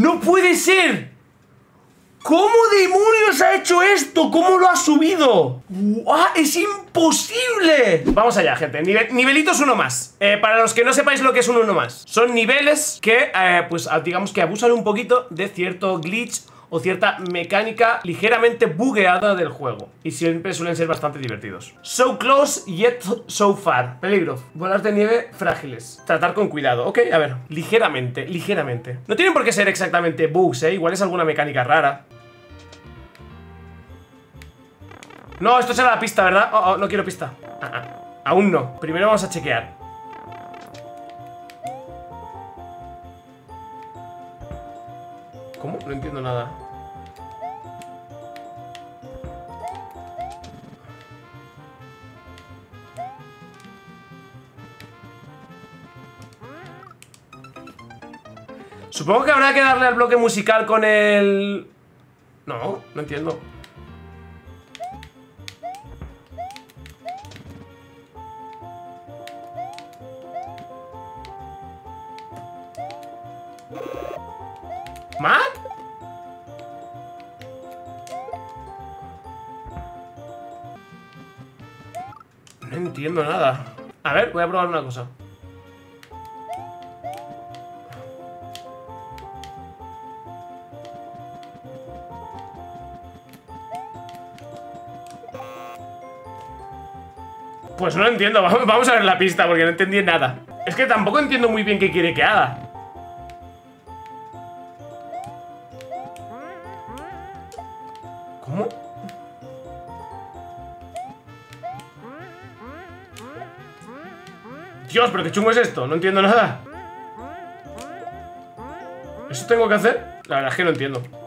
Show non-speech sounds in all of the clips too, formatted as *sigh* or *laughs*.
¡No puede ser! ¿Cómo demonios ha hecho esto? ¿Cómo lo ha subido? ¡Guau! ¡Es imposible! Vamos allá, gente. nivelitos uno más. Eh, para los que no sepáis lo que es un uno más. Son niveles que, eh, pues, digamos que abusan un poquito de cierto glitch o cierta mecánica ligeramente bugueada del juego. Y siempre suelen ser bastante divertidos. So close yet so far. Peligro. Bolas de nieve frágiles. Tratar con cuidado. Ok, a ver. Ligeramente, ligeramente. No tienen por qué ser exactamente bugs, ¿eh? Igual es alguna mecánica rara. No, esto será la pista, ¿verdad? Oh, oh, no quiero pista. Ah, ah. Aún no. Primero vamos a chequear. No entiendo nada. Supongo que habrá que darle al bloque musical con el... No, no entiendo. Nada. A ver, voy a probar una cosa. Pues no entiendo, *laughs* vamos a ver la pista porque no entendí nada Es que tampoco entiendo muy bien qué quiere que haga Dios, pero qué chungo es esto, no entiendo nada ¿Eso tengo que hacer? La verdad es que no entiendo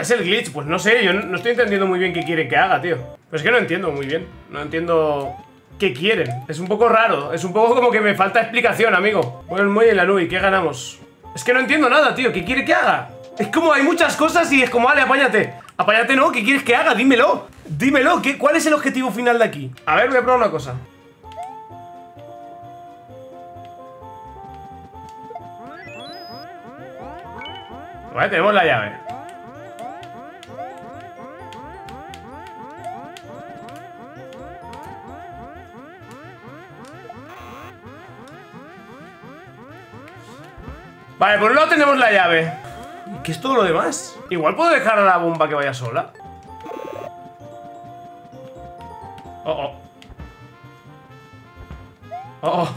es el glitch? Pues no sé, yo no estoy entendiendo muy bien qué quiere que haga, tío Pero es que no entiendo muy bien No entiendo qué quieren Es un poco raro, es un poco como que me falta explicación, amigo Bueno, el muelle en la nube, ¿y qué ganamos? Es que no entiendo nada, tío, ¿qué quiere que haga? Es como hay muchas cosas y es como, vale, apáñate Apáñate no, ¿qué quieres que haga? Dímelo Dímelo, ¿qué, ¿cuál es el objetivo final de aquí? A ver, voy a probar una cosa Vale, tenemos la llave Vale, por un lado tenemos la llave. ¿Y qué es todo lo demás? Igual puedo dejar a la bomba que vaya sola. Oh, oh. Oh, oh.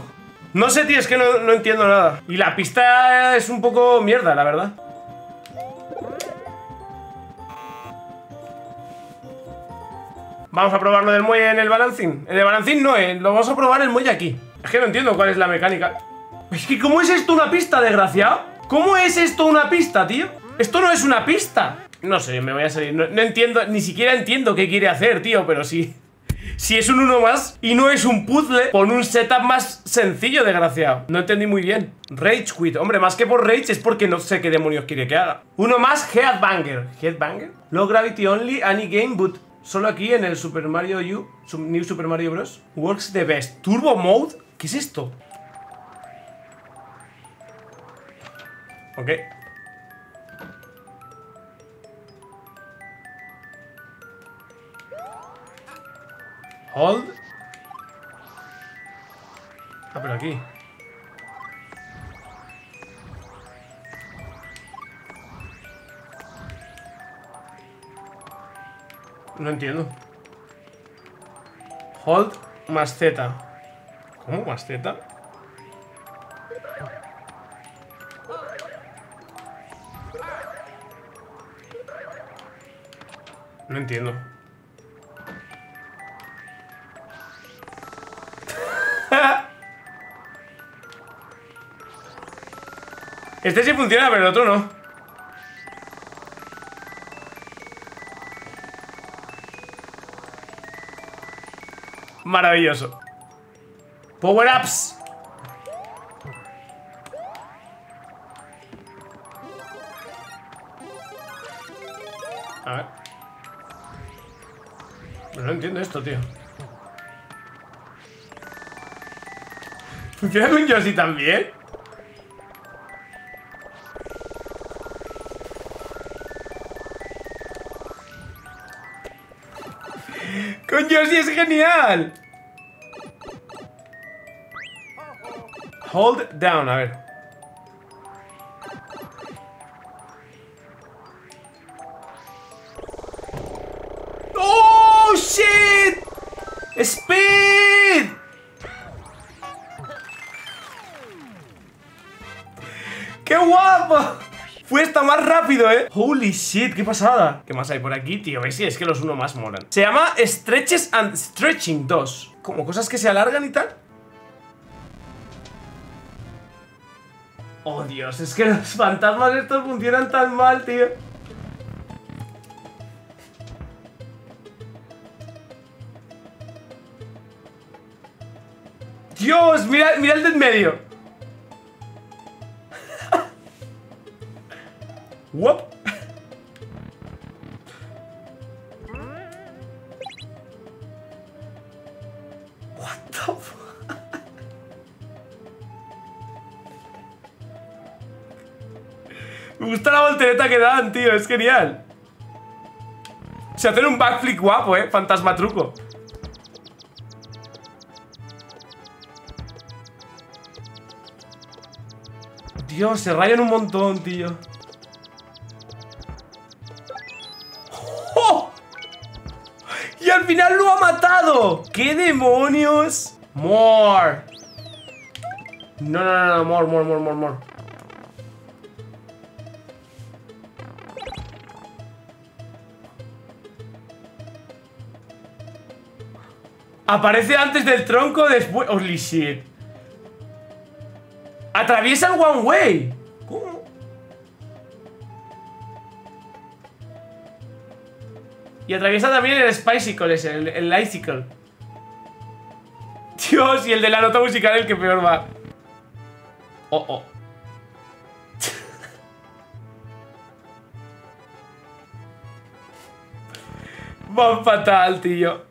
No sé, tío, es que no, no entiendo nada. Y la pista es un poco mierda, la verdad. Vamos a probarlo del muelle en el balancín. En el balancín no, eh, lo vamos a probar el muelle aquí. Es que no entiendo cuál es la mecánica es que ¿cómo es esto una pista, desgraciado? ¿Cómo es esto una pista, tío? Esto no es una pista No sé, me voy a salir no, entiendo, ni siquiera entiendo qué quiere hacer, tío Pero sí si es un uno más y no es un puzzle, pon un setup más sencillo, desgraciado. No entendí muy bien. Rage quit. Hombre, más que por rage es porque no sé qué demonios quiere que haga. Uno más, Headbanger. ¿Headbanger? Low gravity only, any game, but solo aquí en el Super Mario U, New Super Mario Bros. Works the best. ¿Turbo mode? ¿Qué es esto? Ok. Hold. Ah, pero aquí. No entiendo. Hold más Z. ¿Cómo más Z? No entiendo. *laughs* este sí funciona, pero el otro no. Maravilloso. Power esto, tío. ¿Funciona con Yoshi también? ¡Con Yoshi es genial! Hold down, a ver. ¡Speed! ¡Qué guapo! Fue hasta más rápido, ¿eh? Holy shit, qué pasada ¿Qué más hay por aquí, tío? ¿Ves? Sí, es que los uno más molan Se llama Stretches and Stretching 2 Como cosas que se alargan y tal Oh, Dios, es que los fantasmas estos funcionan tan mal, tío Dios, mira, mira el de en medio Whoop. What the Me gusta la voltereta que dan, tío, es genial. Se hacen un backflip guapo, eh, fantasma truco. Dios, se rayan un montón, tío. al final lo ha matado! ¿Qué demonios? More. No, no, no, no, more, more, more, more, more. Aparece antes del tronco, después... Holy shit. Atraviesa el one way. Y atraviesa también el Spicicle ese, el, el Icicle. Dios, y el de la nota musical el que peor va. Oh, oh. *laughs* va fatal, tío.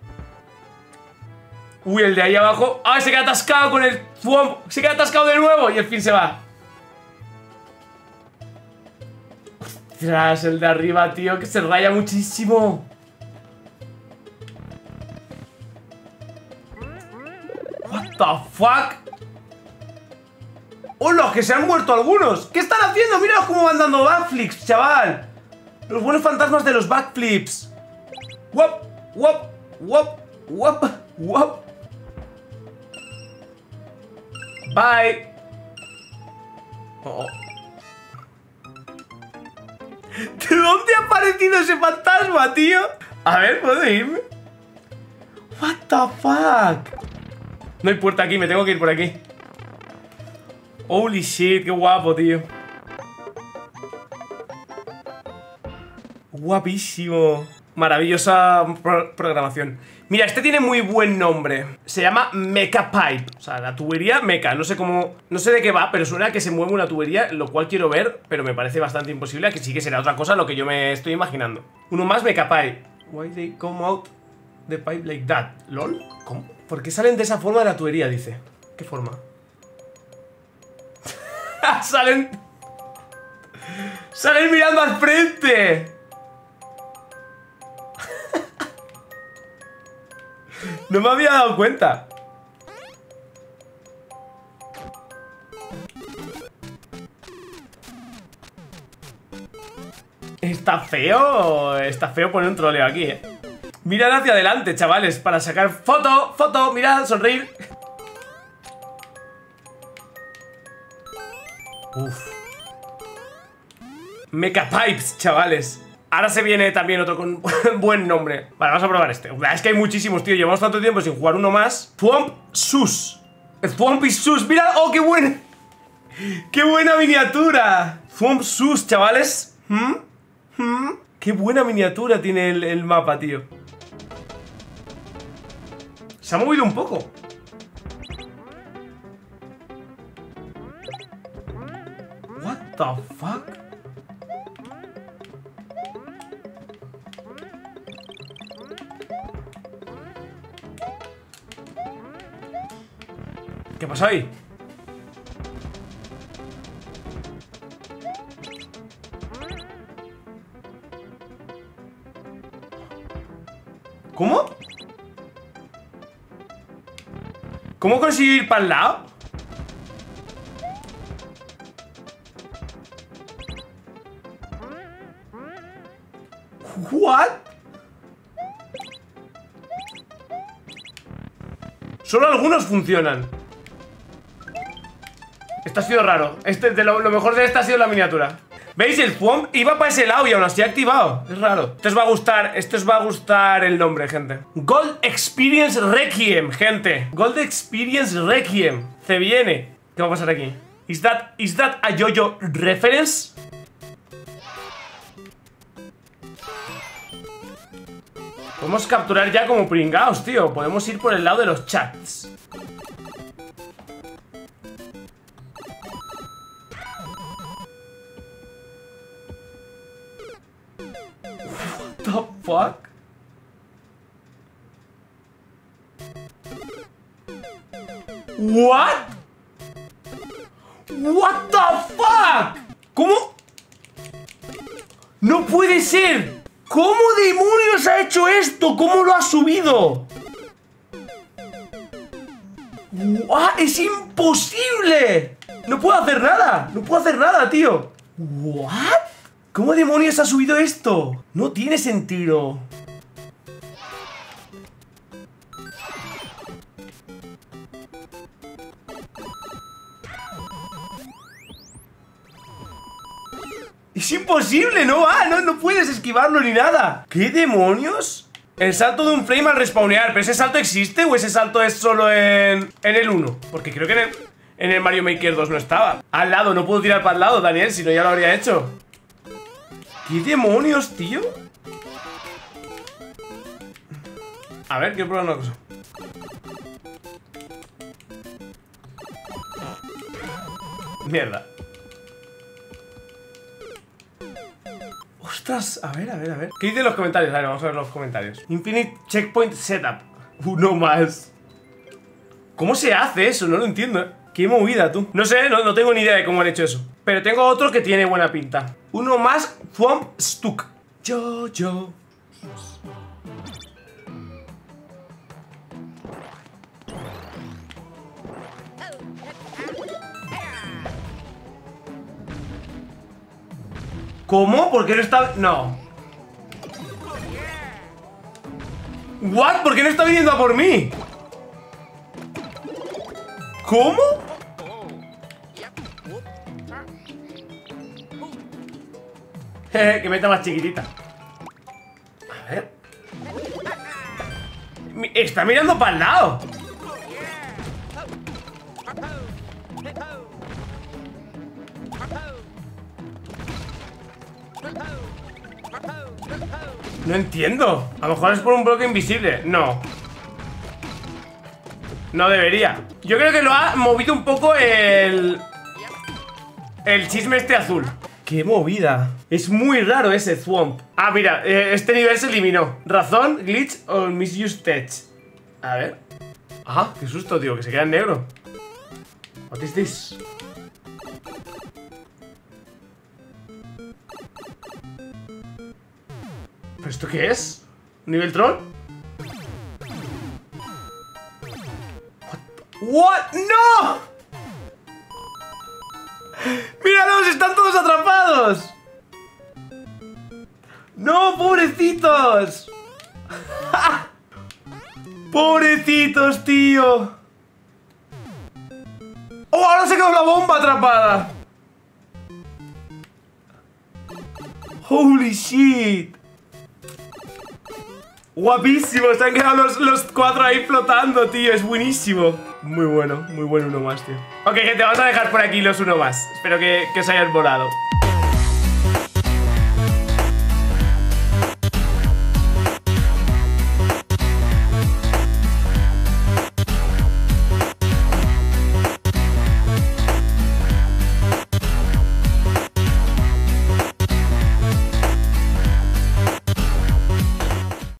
Uy, el de ahí abajo. ¡Ah, se queda atascado con el Thwomp! Se queda atascado de nuevo y el fin se va. Ostras, el de arriba, tío, que se raya muchísimo. the fuck? ¡Hola! ¡Que se han muerto algunos! ¿Qué están haciendo? ¡Mira cómo van dando backflips, chaval! Los buenos fantasmas de los backflips. ¡Wop! ¡Wop! ¡Wop! ¡Wop! ¡Wop! Bye. Oh. *laughs* ¿De dónde ha aparecido ese fantasma, tío? A ver, ¿puedo irme? What the fuck? No hay puerta aquí, me tengo que ir por aquí. Holy shit, qué guapo, tío. Guapísimo. Maravillosa programación. Mira, este tiene muy buen nombre. Se llama Mecha Pipe. O sea, la tubería mecha. No sé cómo... No sé de qué va, pero suena que se mueve una tubería, lo cual quiero ver, pero me parece bastante imposible. Que sí que será otra cosa lo que yo me estoy imaginando. Uno más, Mecha Pipe. Why they come out the pipe like that? ¿Lol? ¿Cómo? ¿Por qué salen de esa forma de la tubería? Dice. ¿Qué forma? *laughs* salen... ¡Salen mirando al frente! No me había dado cuenta. Está feo. Está feo poner un troleo aquí, eh. Mirad hacia adelante, chavales, para sacar foto, foto, mirad, sonreír. Uf. Mecha Pipes, chavales. Ahora se viene también otro con *laughs* buen nombre. Vale, vamos a probar este. Es que hay muchísimos, tío. Llevamos tanto tiempo sin jugar uno más. Thwomp Sus. Thwomp y Sus. Mirad, oh, qué buena. ¡Qué buena miniatura! Thwomp Sus, chavales. ¿Mm? ¿Mm? ¡Qué buena miniatura tiene el mapa, tío! Se ha movido un poco. What the fuck? ¿Cómo? ¿Cómo consigo ir para el lado? ¿What? Solo algunos funcionan Esto ha sido raro. Este, lo, mejor de esta ha sido la miniatura. ¿Veis? El Swamp iba para ese lado y aún así ha activado. Es raro. Esto os va a gustar, esto os va a gustar el nombre, gente. Gold Experience Requiem, gente. Gold Experience Requiem. Se viene. ¿Qué va a pasar aquí? ¿Is that, is that a yo-yo reference? Podemos capturar ya como pringaos, tío. Podemos ir por el lado de los chats the fuck? What? What the fuck? ¿Cómo? ¡No puede ser! ¿Cómo demonios ha hecho esto? ¿Cómo lo ha subido? ¡What! ¡Es imposible! No puedo hacer nada No puedo hacer nada, tío ¿What? ¿Cómo demonios ha subido esto? No tiene sentido Es imposible, no va, no, no puedes esquivarlo ni nada ¿Qué demonios? El salto de un frame al respawnear ¿Pero ese salto existe o ese salto es solo en, en el 1? Porque creo que en el, en el Mario Maker 2 no estaba Al lado, no puedo tirar para el lado, Daniel Si no ya lo habría hecho ¿Qué demonios, tío? A ver, quiero probar una cosa Mierda Ostras, a ver, a ver, a ver ¿Qué dicen los comentarios? A vamos a ver los comentarios Infinite Checkpoint Setup *laughs* Uno más ¿Cómo se hace eso? No lo entiendo, ¿eh? Qué movida, tú No sé, no, no tengo ni idea de cómo han hecho eso Pero tengo otro que tiene buena pinta Uno más Thwomp Stuck Yo, yo ¿Cómo? ¿Por qué no está...? No ¿What? ¿Por qué no está viniendo a por mí? ¿Cómo? *laughs* que meta más chiquitita. A ver. Está mirando para el lado. No entiendo. A lo mejor es por un bloque invisible. No. No debería. Yo creo que lo ha movido un poco el... El chisme este azul ¡Qué movida! Es muy raro ese Swamp Ah, mira, eh, este nivel se eliminó Razón, glitch o misuse tech A ver Ah, qué susto, tío, que se queda en negro What is this? ¿Pero esto qué es? ¿Nivel troll? What? ¡No! ¡Míralos! ¡Están todos atrapados! ¡No, pobrecitos! *laughs* ¡Pobrecitos, tío! ¡Oh, ahora se quedó la bomba atrapada! ¡Holy shit! Guapísimo, se han quedado los, cuatro ahí flotando, tío, es buenísimo. Muy bueno, muy bueno uno más, tío. Ok, gente, vamos a dejar por aquí los uno más. Espero que, que os hayan volado